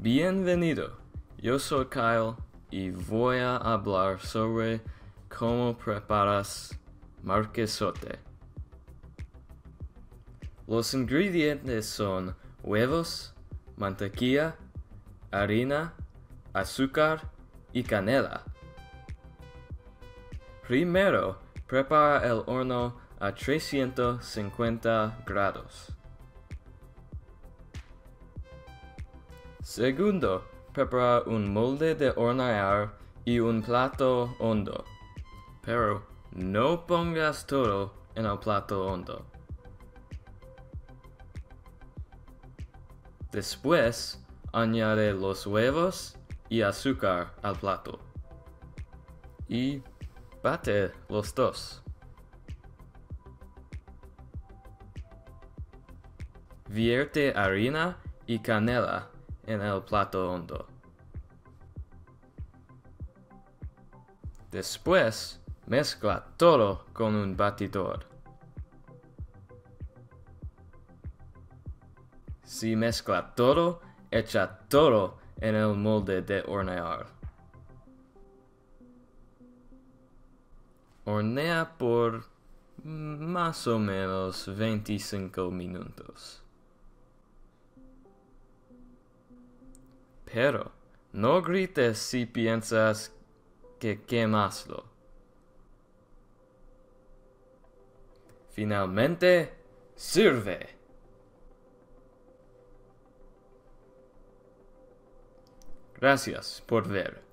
Bienvenido, yo soy Kyle y voy a hablar sobre cómo preparas marquesote. Los ingredientes son huevos, mantequilla, harina, azúcar y canela. Primero, prepara el horno a 350 grados. Segundo, prepara un molde de hornear y un plato hondo. Pero no pongas todo en el plato hondo. Después, añade los huevos y azúcar al plato. Y bate los dos. Vierte harina y canela en el plato hondo. Después, mezcla todo con un batidor. Si mezcla todo, echa todo en el molde de hornear. Hornea por más o menos 25 minutos. No grites si piensas que quemaslo. Finalmente, sirve. Gracias por ver.